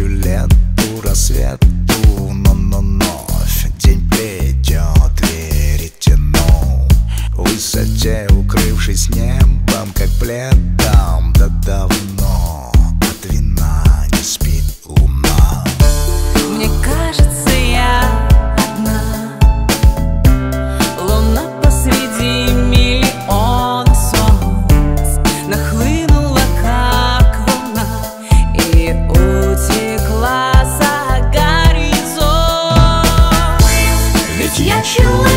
тысячу лет у рассвету Но-но-но, день плетет верите но. Высоте, укрывшись небом, как пледом, да давно. you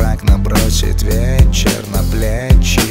враг набросит вечер на плечи.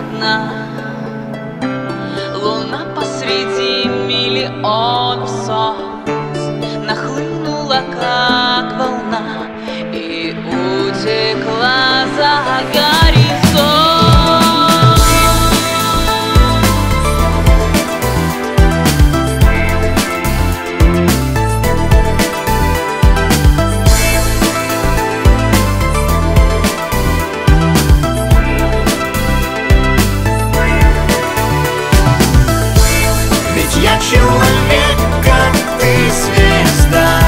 одна Луна посреди миллионов солнц Нахлынула как человек, как ты, звезда.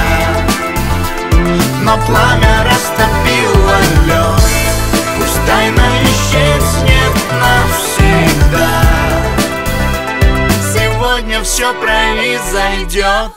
Но пламя растопило лед. Пусть тайна исчезнет навсегда. Сегодня все произойдет